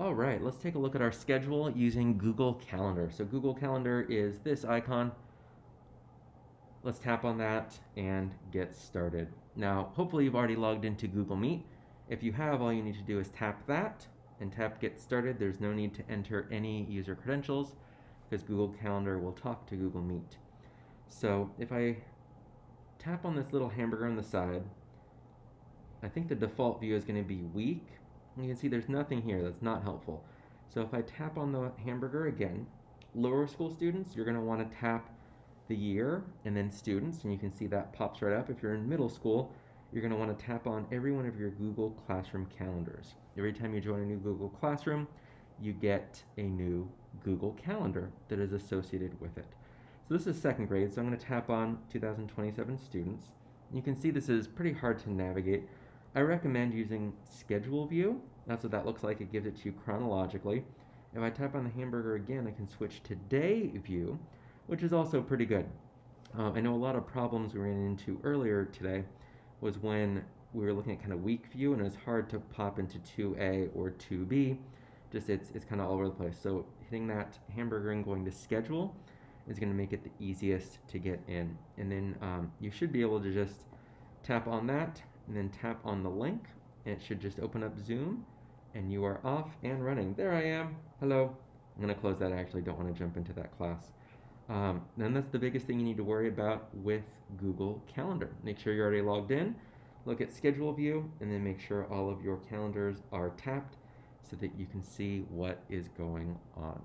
All right, let's take a look at our schedule using Google Calendar. So Google Calendar is this icon. Let's tap on that and get started. Now, hopefully you've already logged into Google Meet. If you have, all you need to do is tap that and tap Get Started. There's no need to enter any user credentials because Google Calendar will talk to Google Meet. So if I tap on this little hamburger on the side, I think the default view is going to be week. You can see there's nothing here that's not helpful. So if I tap on the hamburger again, lower school students, you're going to want to tap the year and then students, and you can see that pops right up. If you're in middle school, you're going to want to tap on every one of your Google Classroom calendars. Every time you join a new Google Classroom, you get a new Google Calendar that is associated with it. So this is second grade, so I'm going to tap on 2027 students. You can see this is pretty hard to navigate. I recommend using schedule view. That's what that looks like. It gives it to you chronologically. If I tap on the hamburger again, I can switch to day view, which is also pretty good. Uh, I know a lot of problems we ran into earlier today was when we were looking at kind of week view and it was hard to pop into 2A or 2B. Just it's, it's kind of all over the place. So hitting that hamburger and going to schedule is going to make it the easiest to get in. And then um, you should be able to just tap on that and then tap on the link and it should just open up Zoom and you are off and running. There I am. Hello. I'm going to close that. I actually don't want to jump into that class. Um, then that's the biggest thing you need to worry about with Google Calendar. Make sure you're already logged in, look at schedule view, and then make sure all of your calendars are tapped so that you can see what is going on.